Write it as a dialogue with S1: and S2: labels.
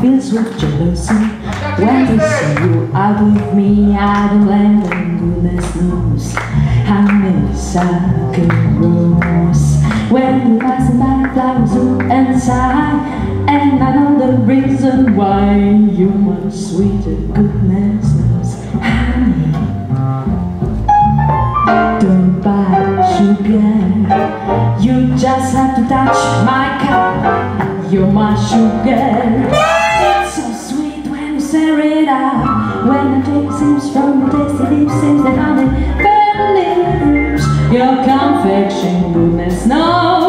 S1: filled with jealousy. When they see you out with me I don't blame them, goodness knows a good rose When the last butterfly zoom inside And I know the reason why You're my sweeter, goodness knows Honey. Don't buy sugar. You just have to touch my cup You're my sugar. It's so sweet when you stir it up When the taste seems from the tasty lips Seems the honey Your confection goodness knows